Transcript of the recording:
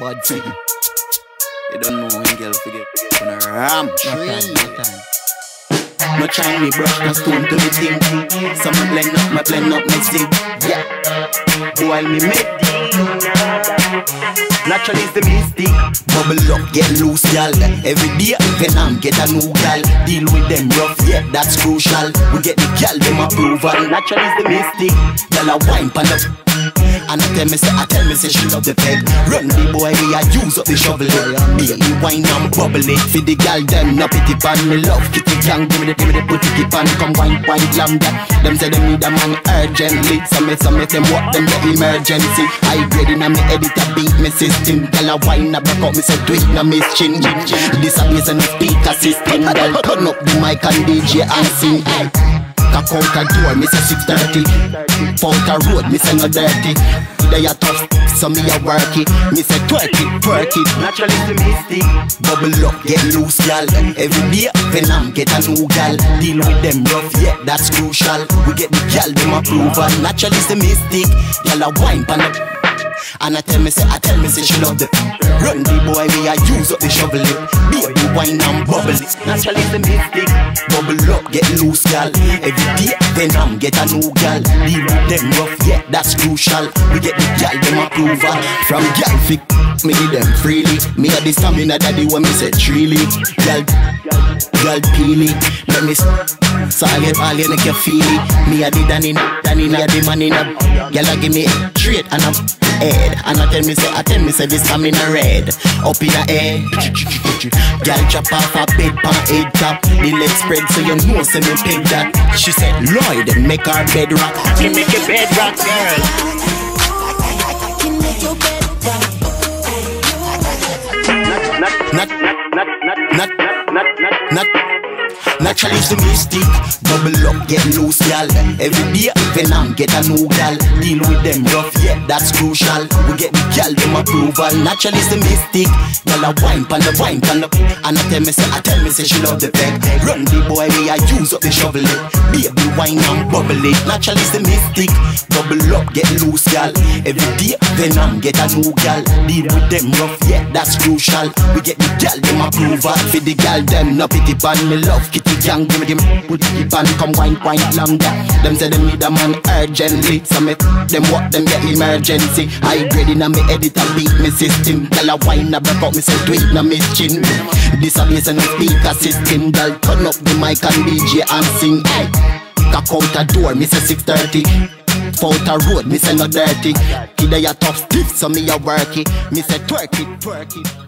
Bad figure. You don't know when girl forget on a ram tree. No time me brush no stone to me thing. Some blend up, my blend up me zig. Yeah. While me make Naturally is the mystic Bubble up, get loose, gal Every day, Venom get a new gal Deal with them rough, yeah, that's crucial We get the gal, them approval Naturally is the mystic Gal a wine pan up and I tell me say, I tell me say she love the peg. Run the boy, we a use up the shovel. Baby wine bubble it For the gal, them no pity pan. Me love kitty gang, give me the, give me the putty pan Come wine, wine, glam that Them say them need a man urgently. So me, so me, them what them the emergency. I in a me edit a beat me system. Gal a wine a back up, me say do it na miss chin This a bass and speaker system. Gal turn up the mic and DJ and sing A door, me say 630 Fout a road, me say no dirty. They a tough, so me a work it. Me say twerk it, twerk it. Mystic. Bubble up, get loose, gal Every day, Venom get a new gal. Deal with them rough, yeah, that's crucial. We get the gal, them approval. Mystic. Gal a wine pan and I tell me say, I tell me say she love the Run the boy, we I use up the shovel it. Baby wine and bubble it. Naturally the mystic. Bubble up, get loose gal. Every day, Venom get a new gal. Deal with them rough, yeah, that's crucial. We get the gal, them approval. From gal fic, me give them freely. Me a the stamina daddy when me say truly. Gal, gal peely Let me so I get all you make you feel it. Me a the Danny, Danny, me a the man in a Gal give me straight and a head. And I tell me say, I tell me say this come in a red. Up in a head Girl chop off a bed pan head top. The leg spread so you know say me peg that. She said, Lloyd, make her bed rock. Me make your bed rock, girl. Not, not, not, not, not, not, not, not, not Naturally the mystic. Bubble up, get loose, gal Every day, Venom get a new gal. Deal with them rough, yeah, that's crucial. We get the gal, them approval. Naturally the mystic. Gal a wine pan the wine pan up. And I tell me say, I tell me say she love the peg. Run the boy, we I use up the shovel it. Baby wine and bubble it. Naturally the mystic. Bubble up, get loose, gal Every day, Venom get a new gal. Deal with them rough, yeah, that's crucial. We get the gal, them approval. For the gal, them no pity pan Me love kitty gang, give me them Put the pan, come wine, wine, longer Them say them need a man urgently. So me, them what, them get emergency. I grade in a me edit and beat me system. Gal a wine, a break up, me say it na me chin This a bass and a speaker system. Gal turn up the mic and DJ and sing. Hey, cock out a door, me say 630 Fout a road, me say no dirty. Kid a tough stiff, so me a work it. Me say twerk it, twerk it